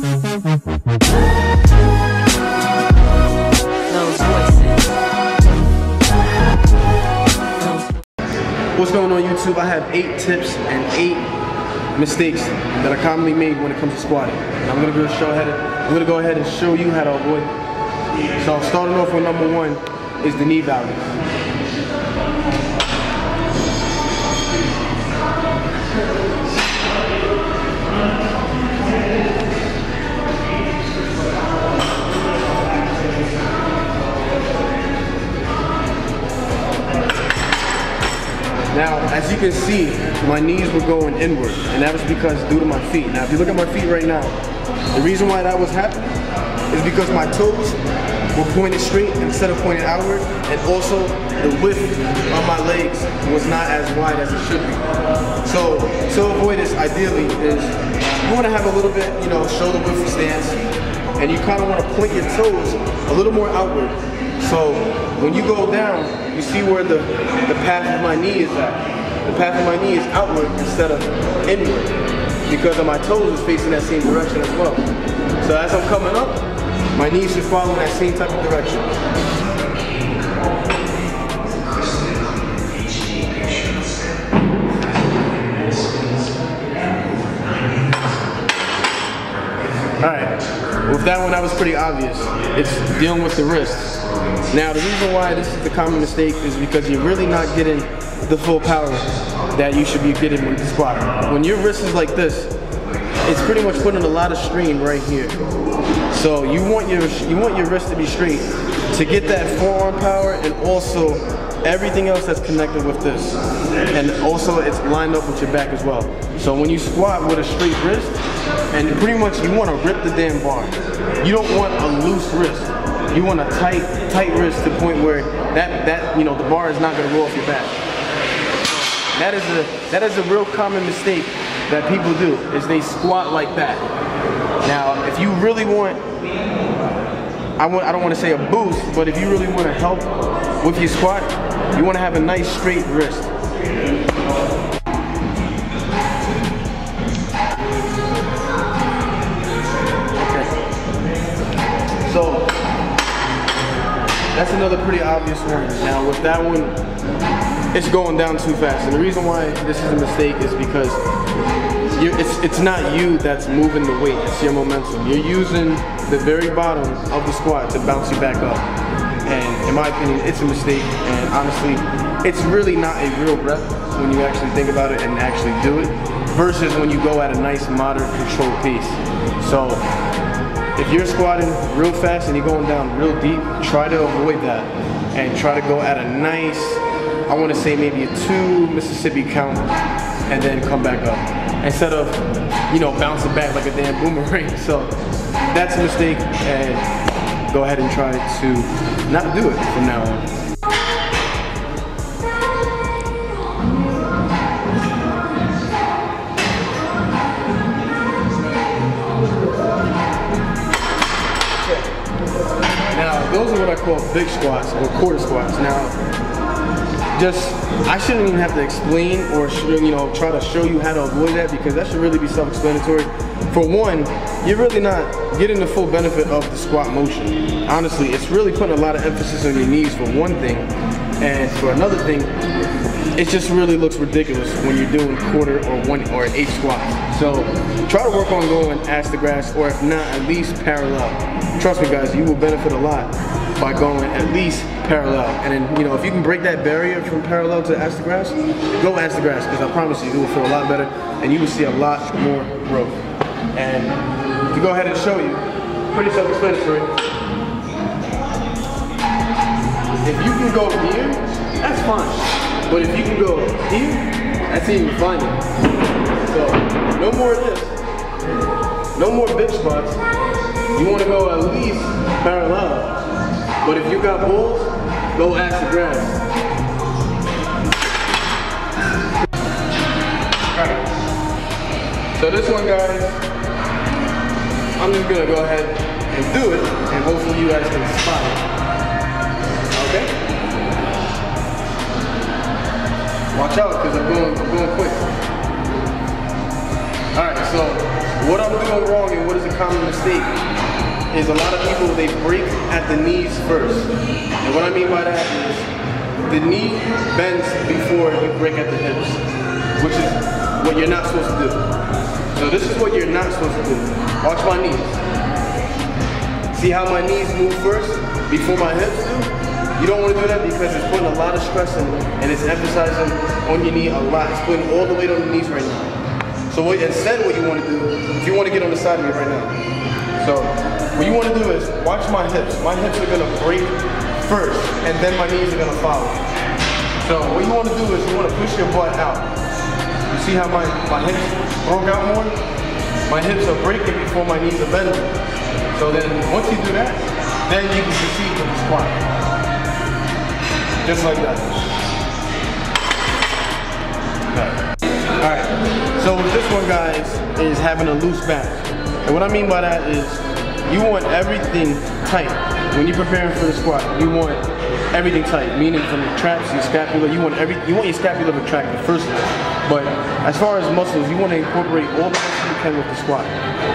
What's going on YouTube? I have eight tips and eight mistakes that are commonly made when it comes to squatting. I'm gonna go show ahead. I'm gonna go ahead and show you how to avoid. So starting off with number one is the knee valgus. Now, as you can see, my knees were going inward, and that was because due to my feet. Now, if you look at my feet right now, the reason why that was happening is because my toes were pointed straight instead of pointed outward, and also the width of my legs was not as wide as it should be. So, to avoid this, ideally, is you want to have a little bit, you know, shoulder width stance, and you kind of want to point your toes a little more outward. So when you go down, you see where the, the path of my knee is at. The path of my knee is outward instead of inward because of my toes is facing that same direction as well. So as I'm coming up, my knees should follow that same type of direction. Alright, with that one that was pretty obvious. It's dealing with the wrist. Now the reason why this is the common mistake is because you're really not getting the full power that you should be getting with the squat. When your wrist is like this, it's pretty much putting a lot of strain right here. So you want your you want your wrist to be straight to get that forearm power and also everything else that's connected with this. And also it's lined up with your back as well. So when you squat with a straight wrist, and pretty much you want to rip the damn bar. You don't want a loose wrist. You want a tight, tight wrist to the point where that, that you know, the bar is not going to roll off your back. That is a that is a real common mistake that people do is they squat like that. Now, if you really want, I want I don't want to say a boost, but if you really want to help with your squat, you want to have a nice straight wrist. So that's another pretty obvious one. Now with that one, it's going down too fast. And the reason why this is a mistake is because it's, it's not you that's moving the weight, it's your momentum. You're using the very bottom of the squat to bounce you back up. And in my opinion, it's a mistake. And honestly, it's really not a real rep when you actually think about it and actually do it versus when you go at a nice moderate controlled pace. So if you're squatting real fast and you're going down real deep, try to avoid that and try to go at a nice, I want to say maybe a two Mississippi count and then come back up instead of, you know, bouncing back like a damn boomerang. So that's a mistake and go ahead and try to not do it from now on. Those are what I call big squats or quarter squats. Now, just, I shouldn't even have to explain or, you know, try to show you how to avoid that because that should really be self-explanatory. For one, you're really not getting the full benefit of the squat motion. Honestly, it's really putting a lot of emphasis on your knees for one thing. And for another thing, it just really looks ridiculous when you're doing quarter or one or eight squats. So try to work on going as the grass or if not, at least parallel. Trust me guys, you will benefit a lot by going at least parallel. And then, you know, if you can break that barrier from parallel to ass to grass, go ass to grass because I promise you, it will feel a lot better and you will see a lot more growth. And to go ahead and show you, pretty self-explanatory. If you can go here, that's fine. But if you can go here, that's even finer. So, no more of this. No more big spots. You want to go at least parallel. But if you got bulls, go ass to grass. So this one, guys, I'm just gonna go ahead and do it, and hopefully you guys can spot it. Okay? Watch out, because I'm going, I'm going quick. All right, so what I'm doing wrong and what is a common mistake is a lot of people they break at the knees first. And what I mean by that is the knee bends before you break at the hips, which is what you're not supposed to do. So this is what you're not supposed to do. Watch my knees. See how my knees move first before my hips do? You don't want to do that because it's putting a lot of stress in and it's emphasizing on your knee a lot. It's putting all the weight on the knees right now. So what, instead what you want to do, if you want to get on the side of me right now. So what you want to do is watch my hips. My hips are going to break first and then my knees are going to follow. So what you want to do is you want to push your butt out. You see how my, my hips broke out more? My hips are breaking before my knees are bending. So then once you do that, then you can proceed with the squat. Just like that. Okay. Alright, so this one guys is having a loose back. And what I mean by that is you want everything tight. When you're preparing for the squat, you want everything tight, meaning from the traps, your scapula, you want every you want your scapula retracted first. But as far as muscles, you want to incorporate all the muscles you can with the squat.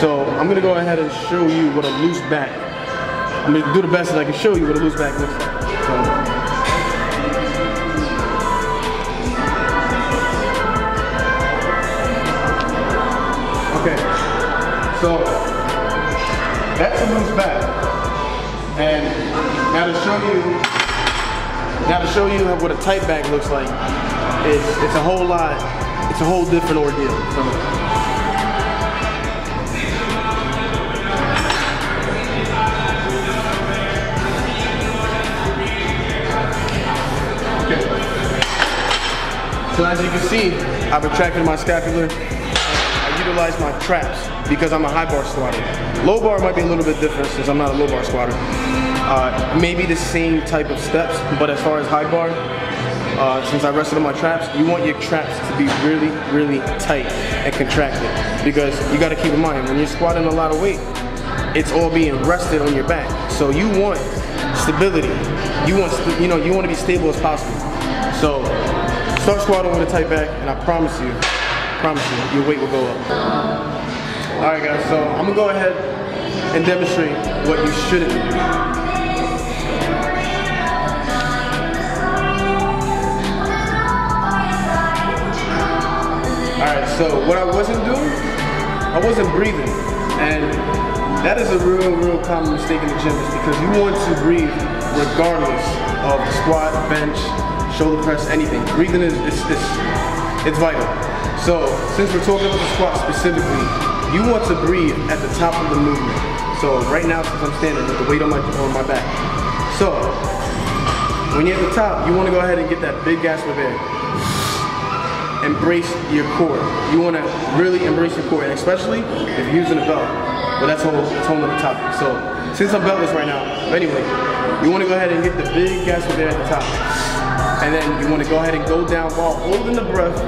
So I'm gonna go ahead and show you what a loose back. I'm gonna do the best that I can show you what a loose back looks like. So, Okay, so that's a loose back. And now to show you, now to show you what a tight back looks like, it's, it's a whole lot, it's a whole different ordeal. So. So as you can see, I've retracted my scapular utilize my traps because I'm a high bar squatter. Low bar might be a little bit different since I'm not a low bar squatter. Uh, maybe the same type of steps, but as far as high bar, uh, since I rested on my traps, you want your traps to be really, really tight and contracted because you got to keep in mind when you're squatting a lot of weight, it's all being rested on your back. So you want stability. You want, you know, you want to be stable as possible. So start squatting with a tight back, and I promise you, promise you, your weight will go up. All right, guys, so I'm gonna go ahead and demonstrate what you shouldn't do. All right, so what I wasn't doing, I wasn't breathing. And that is a real, real common mistake in the gym is because you want to breathe regardless of squat, bench, shoulder press, anything. Breathing is, is, is it's vital. So since we're talking about the squat specifically, you want to breathe at the top of the movement. So right now, since I'm standing with the weight on my on my back. So when you're at the top, you want to go ahead and get that big gasp of air. Embrace your core. You want to really embrace your core, and especially if you're using a belt. But that's whole whole other topic. So since I'm beltless right now, anyway, you want to go ahead and get the big gasp of air at the top and then you want to go ahead and go down while holding the breath.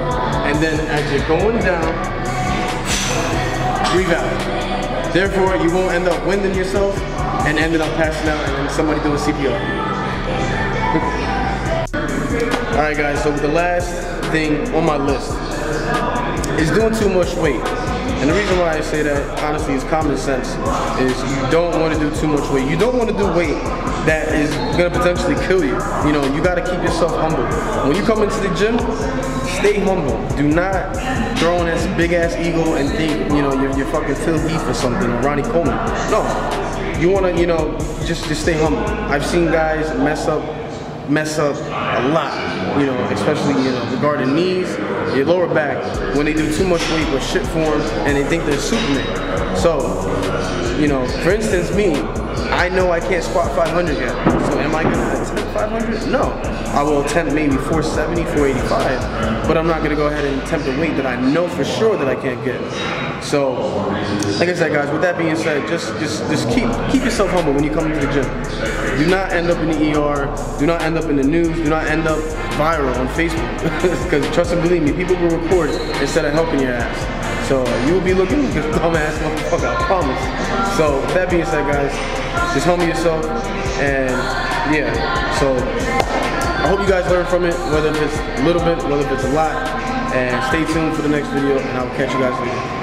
And then as you're going down breathe out. Therefore you won't end up winding yourself and ending up passing out and then somebody doing CPR alright guys so the last thing on my list is doing too much weight and the reason why I say that, honestly, is common sense, is you don't want to do too much weight. You don't want to do weight that is going to potentially kill you. You know, you got to keep yourself humble. When you come into the gym, stay humble. Do not throw in this big ass ego and think, you know, you're, you're fucking Phil Heath or something, or Ronnie Coleman. No. You want to, you know, just, just stay humble. I've seen guys mess up mess up a lot, you know, especially, you know, regarding knees, your lower back, when they do too much weight with shit form and they think they're Superman. So, you know, for instance, me, I know I can't squat 500 yet. So am I gonna attempt 500? No. I will attempt maybe 470, 485, but I'm not gonna go ahead and attempt a weight that I know for sure that I can't get. So, like I said, guys, with that being said, just just just keep keep yourself humble when you come into the gym. Do not end up in the ER. Do not end up in the news. Do not end up viral on Facebook. Because trust and believe me, people will record instead of helping your ass. So you will be looking like a dumbass motherfucker, I promise. So with that being said, guys, just humble yourself and yeah. So I hope you guys learn from it, whether it's a little bit, whether it's a lot. And stay tuned for the next video, and I will catch you guys later.